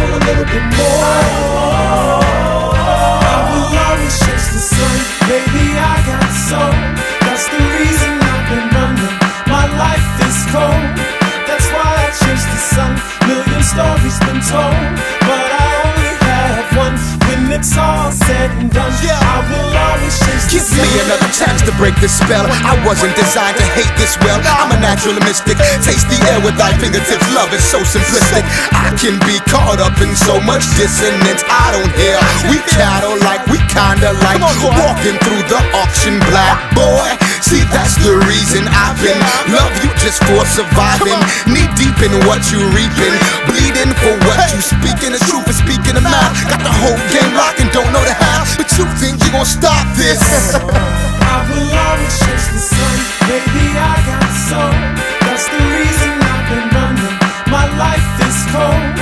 for a little bit more. To break this spell. I wasn't designed to hate this well. I'm a natural mystic. Taste the air with thy fingertips. Love is so simplistic. I can be caught up in so much dissonance. I don't hear. We cattle like we kinda like walking through the auction black boy. See, that's the reason I've been love you just for surviving. Knee deep in what you reaping, bleeding for what you speaking. The truth is speaking the mouth. Got the whole game locked and don't know the how. But you think you gon' stop this? I will always chase the sun, baby. I got soul. That's the reason I've been running. My life is cold.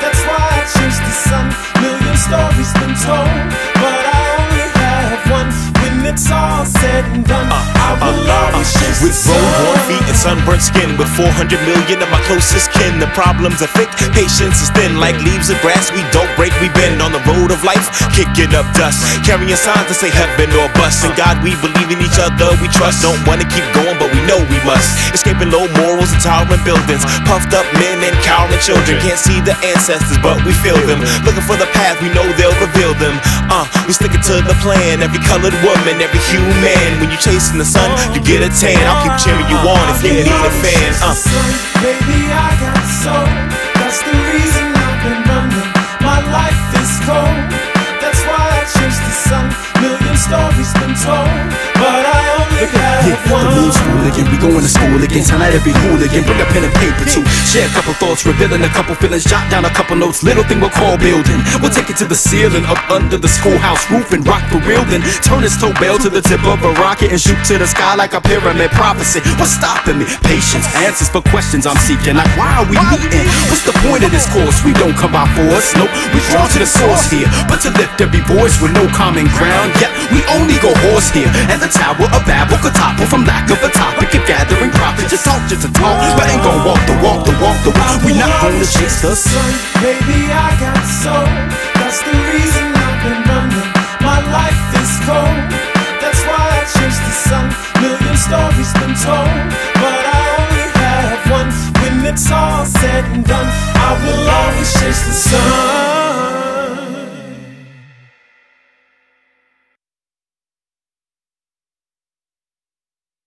That's why I chase the sun. Million stories been told, but I only have one. When it's all said and done, I will always chase the With sun. Sunburnt skin With 400 million of my closest kin. The problems are thick, patience is thin Like leaves of grass, we don't break, we bend On the road of life, kicking up dust Carrying signs that say heaven or bust. In God we believe in each other, we trust Don't wanna keep going, but we know we must. Escaping low morals and towering buildings Puffed up men and cowering children Can't see the ancestors, but we feel them. Looking for the path, we know they'll reveal them. Uh, we sticking to the plan Every colored woman, every human. When you're chasing the sun, you get a tan I'll keep cheering you on if you need a fan uh. Again. We going to school again. Tonight every hooligan. Bring a pen and paper too. Share a couple thoughts, revealing a couple feelings. Jot down a couple notes. Little thing we'll call building. We'll take it to the ceiling, up under the schoolhouse roof and rock for real. Then turn his toe bell to the tip of a rocket and shoot to the sky like a pyramid prophecy. What's stopping me? Patience, answers for questions I'm seeking. Like why are we meeting? What's the point of this course? We don't come by force. Nope, we draw to the source here. But to lift every voice with no common ground. Yet we only go horse here. And the tower of Babel could topple from lack of a topic. Talk, just to talk. But ain't gon' walk the walk, the walk, the walk. We not gonna chase the sun. baby. I got soul. That's the reason I've been running. My life is cold. That's why I chase the sun. Million stories been told,